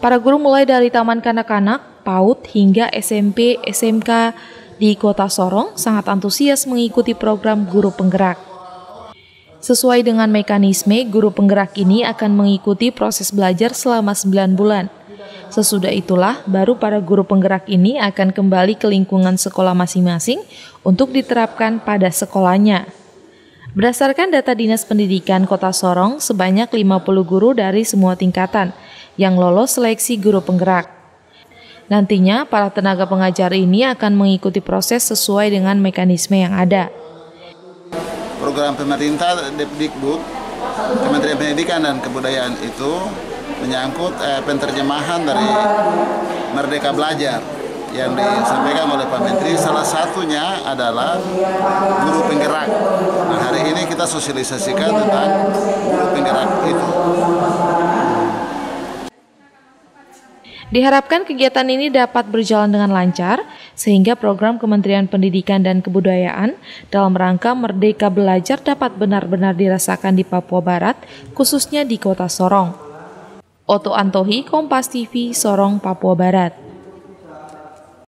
Para guru mulai dari taman kanak-kanak, PAUD hingga SMP, SMK di Kota Sorong sangat antusias mengikuti program guru penggerak. Sesuai dengan mekanisme, guru penggerak ini akan mengikuti proses belajar selama 9 bulan. Sesudah itulah, baru para guru penggerak ini akan kembali ke lingkungan sekolah masing-masing untuk diterapkan pada sekolahnya. Berdasarkan data Dinas Pendidikan Kota Sorong, sebanyak 50 guru dari semua tingkatan yang lolos seleksi guru penggerak. Nantinya, para tenaga pengajar ini akan mengikuti proses sesuai dengan mekanisme yang ada program pemerintah Depdikbud Kementerian Pendidikan dan Kebudayaan itu menyangkut eh, penterjemahan dari Merdeka Belajar yang disampaikan oleh Pak Menteri salah satunya adalah guru penggerak. Nah, hari ini kita sosialisasikan tentang Diharapkan kegiatan ini dapat berjalan dengan lancar, sehingga program Kementerian Pendidikan dan Kebudayaan dalam rangka Merdeka Belajar dapat benar-benar dirasakan di Papua Barat, khususnya di kota Sorong. Oto Antohi, Kompas TV, Sorong, Papua Barat.